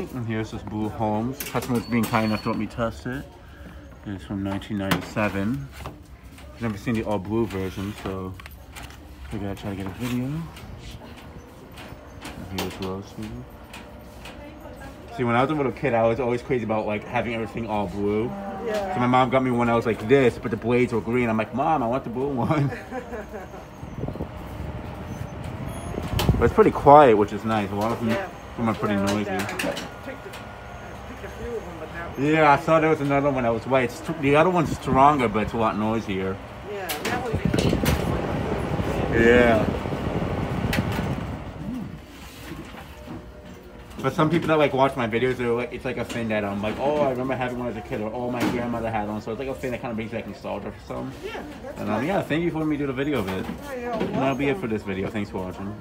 right, and here's this Blue Holmes. Customer's being kind enough to let me test it. It's from 1997. I've never seen the all blue version, so figured I'd try to get a video. And here's Rose See, when I was a little kid, I was always crazy about like having everything all blue. Yeah. So my mom got me one that was like this, but the blades were green. I'm like, Mom, I want the blue one. but it's pretty quiet, which is nice. A lot of Yeah. Them are pretty Yeah, I like noisy. that. I picked, a, I picked a few of them, but that was Yeah, I saw there was another one that was white. The other one's stronger, but it's a lot noisier. Yeah, that was. Yeah. But some people that like watch my videos, they're like, it's like a thing that I'm like, oh, I remember having one as a kid, or oh, my grandmother had one. So it's like a thing that kind of brings back nostalgia for some. Yeah, that's And um, nice. yeah, thank you for letting me do the video of it. You're And that'll be it for this video. Thanks for watching.